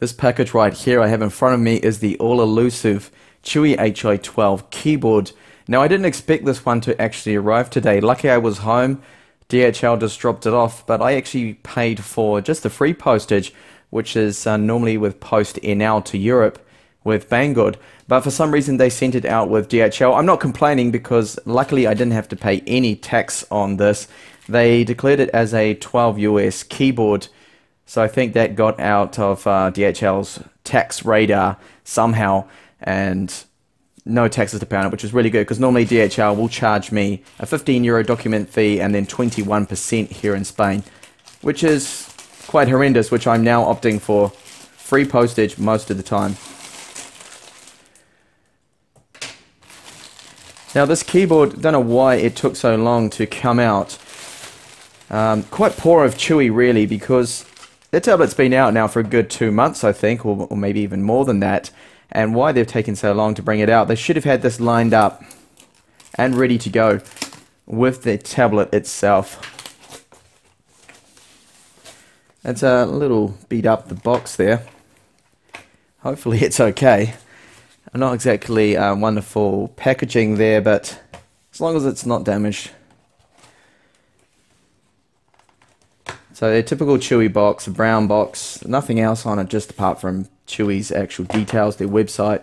This package right here I have in front of me is the all-elusive Chuwi HI12 keyboard. Now I didn't expect this one to actually arrive today. Lucky I was home, DHL just dropped it off, but I actually paid for just the free postage, which is uh, normally with PostNL to Europe with Banggood. But for some reason they sent it out with DHL. I'm not complaining because luckily I didn't have to pay any tax on this. They declared it as a 12 US keyboard so I think that got out of uh, DHL's tax radar somehow, and no taxes to pay on it, which is really good because normally DHL will charge me a 15 euro document fee and then 21% here in Spain, which is quite horrendous, which I'm now opting for free postage most of the time. Now this keyboard, don't know why it took so long to come out. Um, quite poor of Chuwi really because the tablet's been out now for a good two months, I think, or, or maybe even more than that. And why they've taken so long to bring it out, they should have had this lined up and ready to go with the tablet itself. It's a little beat up the box there. Hopefully it's okay. Not exactly uh, wonderful packaging there, but as long as it's not damaged. So a typical Chuwi box, a brown box, nothing else on it just apart from Chuwi's actual details, their website.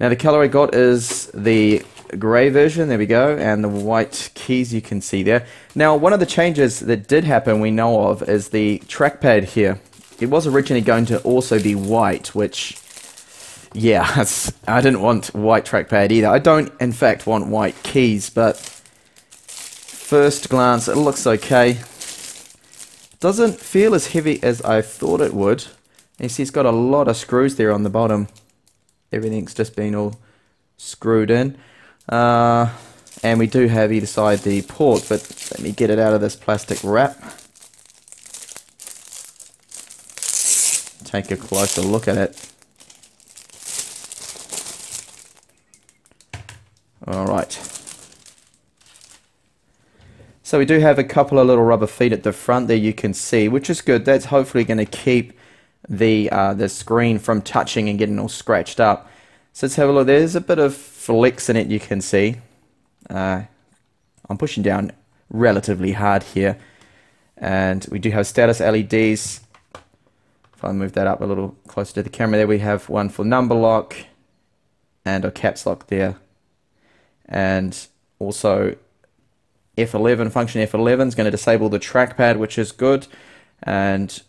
Now the color I got is the grey version, there we go, and the white keys you can see there. Now one of the changes that did happen we know of is the trackpad here. It was originally going to also be white, which, yeah, I didn't want white trackpad either. I don't, in fact, want white keys, but first glance, it looks okay. Doesn't feel as heavy as I thought it would. You see it's got a lot of screws there on the bottom. Everything's just been all screwed in. Uh, and we do have either side the port, but let me get it out of this plastic wrap. Take a closer look at it. Alright. So we do have a couple of little rubber feet at the front there you can see, which is good. That's hopefully going to keep the uh, the screen from touching and getting all scratched up. So let's have a look. There's a bit of flex in it you can see. Uh, I'm pushing down relatively hard here. And we do have status LEDs. If I move that up a little closer to the camera there, we have one for number lock and a caps lock there. And also F11 function F11 is going to disable the trackpad, which is good. And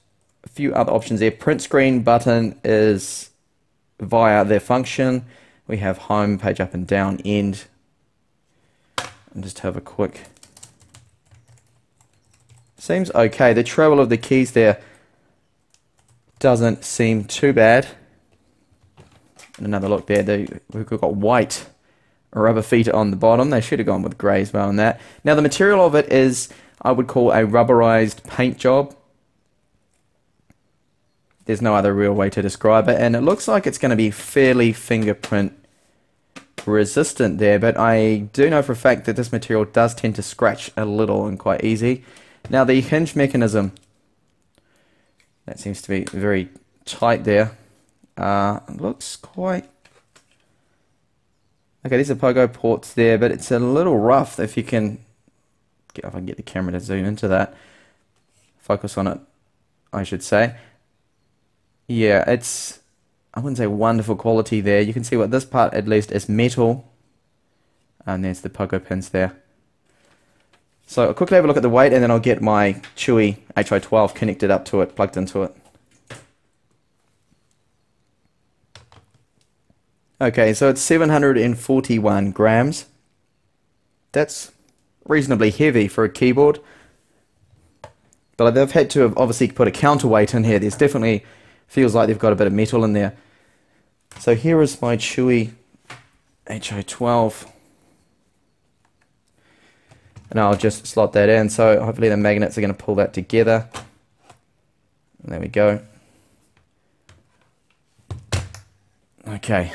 a few other options there. Print screen button is via their function. We have home, page up and down, end. And just have a quick. Seems okay. The travel of the keys there doesn't seem too bad. And another look there. We've got white rubber feet on the bottom. They should have gone with grey as well on that. Now the material of it is, I would call a rubberized paint job. There's no other real way to describe it. And it looks like it's going to be fairly fingerprint resistant there. But I do know for a fact that this material does tend to scratch a little and quite easy. Now the hinge mechanism, that seems to be very tight there. Uh, looks quite Okay, these are pogo ports there, but it's a little rough if you can, get, if I can get the camera to zoom into that, focus on it, I should say. Yeah, it's, I wouldn't say wonderful quality there. You can see what this part at least is metal, and there's the pogo pins there. So I'll quickly have a look at the weight, and then I'll get my Chuwi HI12 connected up to it, plugged into it. Okay, so it's 741 grams. That's reasonably heavy for a keyboard. But they've had to have obviously put a counterweight in here. There's definitely feels like they've got a bit of metal in there. So here is my Chuwi HI12. And I'll just slot that in. So hopefully the magnets are going to pull that together. And there we go. Okay.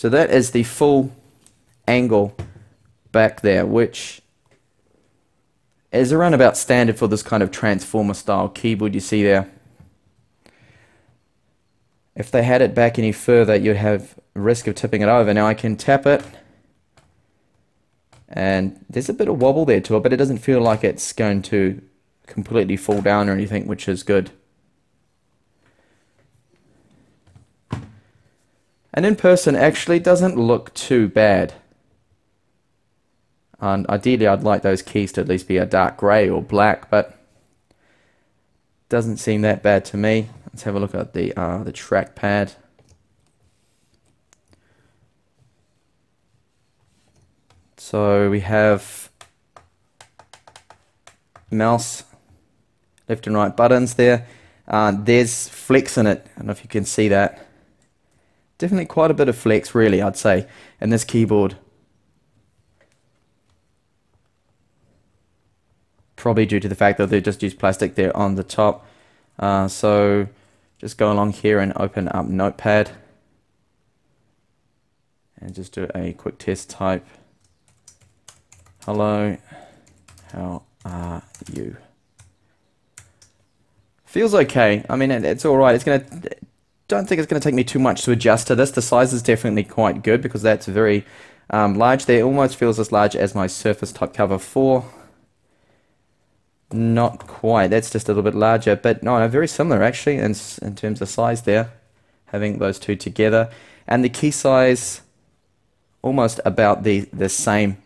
So that is the full angle back there, which is around about standard for this kind of transformer style keyboard you see there. If they had it back any further, you'd have risk of tipping it over. Now I can tap it, and there's a bit of wobble there to it, but it doesn't feel like it's going to completely fall down or anything, which is good. And in person, actually doesn't look too bad. And ideally, I'd like those keys to at least be a dark grey or black, but doesn't seem that bad to me. Let's have a look at the uh, the trackpad. So we have mouse, left and right buttons there. Uh, there's flex in it. I don't know if you can see that. Definitely quite a bit of flex, really, I'd say, in this keyboard. Probably due to the fact that they just used plastic there on the top. Uh, so just go along here and open up Notepad and just do a quick test type. Hello, how are you? Feels okay. I mean, it, it's all right. It's gonna. Don't think it's gonna take me too much to adjust to this. The size is definitely quite good because that's very um, large. There almost feels as large as my Surface Type Cover 4. Not quite. That's just a little bit larger, but no, no very similar actually in, in terms of size there, having those two together. And the key size, almost about the, the same,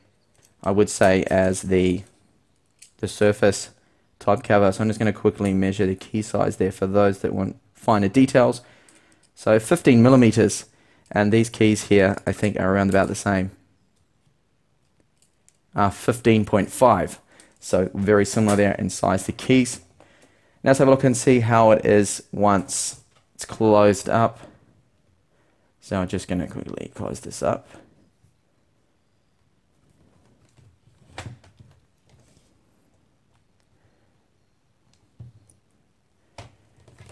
I would say, as the, the Surface type cover. So I'm just going to quickly measure the key size there for those that want finer details. So 15 millimeters, and these keys here, I think, are around about the same. Uh, 15.5. So very similar there in size. The keys. Now let's have a look and see how it is once it's closed up. So I'm just going to quickly close this up.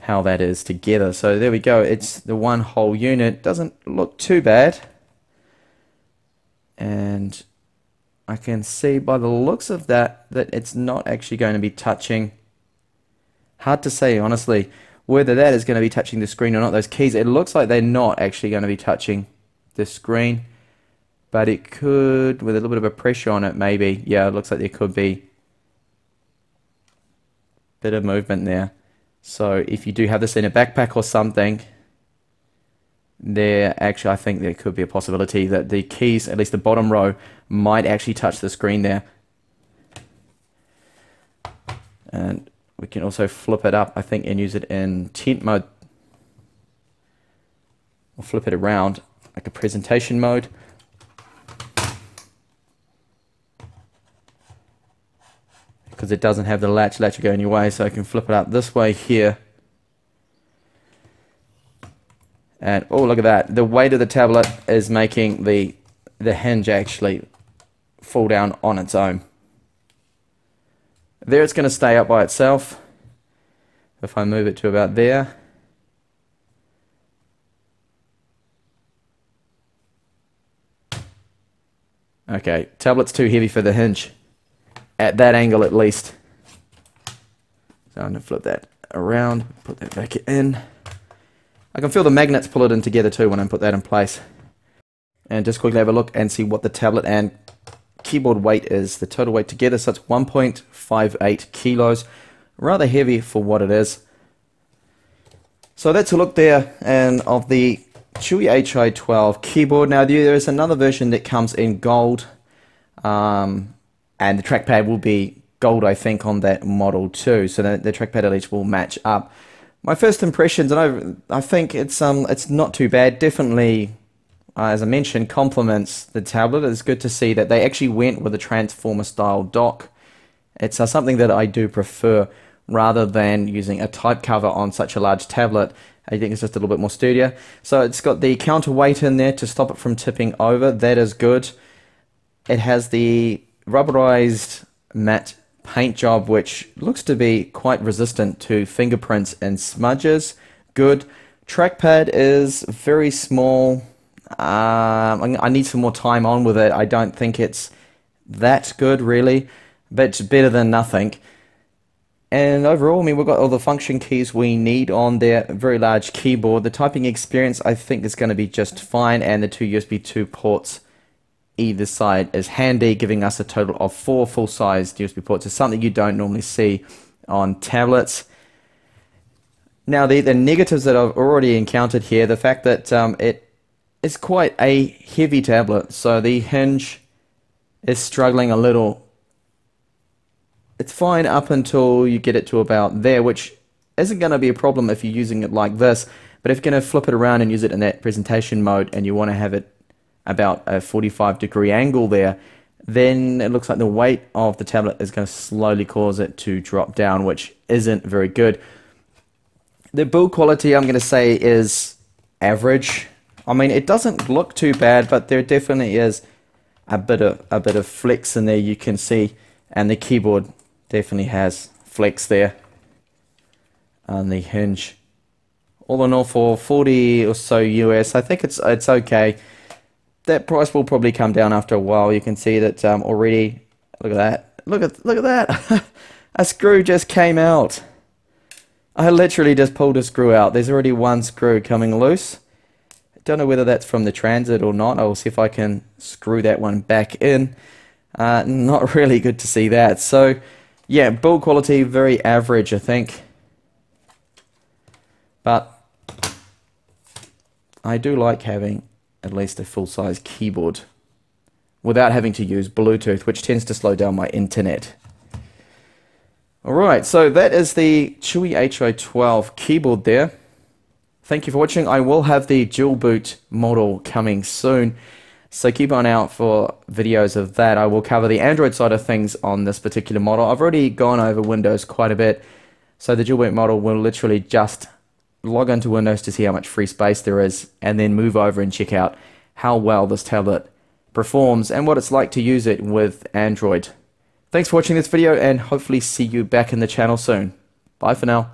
How that is together. So there we go. It's the one whole unit. Doesn't look too bad. And I can see by the looks of that that it's not actually going to be touching. Hard to say, honestly, whether that is going to be touching the screen or not. Those keys, it looks like they're not actually going to be touching the screen. But it could, with a little bit of a pressure on it, maybe. Yeah, it looks like there could be a bit of movement there. So if you do have this in a backpack or something, there actually I think there could be a possibility that the keys, at least the bottom row, might actually touch the screen there. And we can also flip it up, I think, and use it in tent mode. Or flip it around, like a presentation mode. Because it doesn't have the latch, latch will go any way, so I can flip it up this way here. And oh, look at that. The weight of the tablet is making the, the hinge actually fall down on its own. There it's going to stay up by itself. If I move it to about there. Okay, tablet's too heavy for the hinge. At that angle at least. So I'm going to flip that around, put that back in. I can feel the magnets pull it in together too when I put that in place. And just quickly have a look and see what the tablet and keyboard weight is. The total weight together, so it's 1.58 kilos. Rather heavy for what it is. So that's a look there and of the Chuwi HI12 keyboard. Now there is another version that comes in gold. Um, and the trackpad will be gold, I think, on that model too. So the, the trackpad at least will match up. My first impressions, and I, I think it's um it's not too bad. Definitely, uh, as I mentioned, complements the tablet. It's good to see that they actually went with a transformer style dock. It's uh, something that I do prefer rather than using a type cover on such a large tablet. I think it's just a little bit more sturdier. So it's got the counterweight in there to stop it from tipping over. That is good. It has the rubberized matte paint job, which looks to be quite resistant to fingerprints and smudges. Good. Trackpad is very small. Um, I need some more time on with it. I don't think it's that good, really. but better than nothing. And overall, I mean, we've got all the function keys we need on there. Very large keyboard. The typing experience, I think, is going to be just fine. And the two USB 2 ports either side is handy, giving us a total of four full-sized USB ports. It's something you don't normally see on tablets. Now, the, the negatives that I've already encountered here, the fact that um, it is quite a heavy tablet. So the hinge is struggling a little it's fine up until you get it to about there, which isn't going to be a problem if you're using it like this. But if you're going to flip it around and use it in that presentation mode and you want to have it about a 45 degree angle there, then it looks like the weight of the tablet is going to slowly cause it to drop down, which isn't very good. The build quality, I'm going to say, is average. I mean, it doesn't look too bad, but there definitely is a bit of a bit of flex in there you can see, and the keyboard definitely has flex there on the hinge. All in all, for 40 or so US, I think it's it's okay. That price will probably come down after a while. You can see that um, already. Look at that! Look at look at that! a screw just came out. I literally just pulled a screw out. There's already one screw coming loose. Don't know whether that's from the transit or not. I'll see if I can screw that one back in. Uh, not really good to see that. So yeah, build quality, very average, I think. But I do like having at least a full-size keyboard without having to use Bluetooth, which tends to slow down my internet. Alright, so that is the Chuwi HI12 keyboard there. Thank you for watching. I will have the dual boot model coming soon. So keep on out for videos of that. I will cover the Android side of things on this particular model. I've already gone over Windows quite a bit. So the dual boot model will literally just log into Windows to see how much free space there is and then move over and check out how well this tablet performs and what it's like to use it with Android. Thanks for watching this video and hopefully see you back in the channel soon. Bye for now.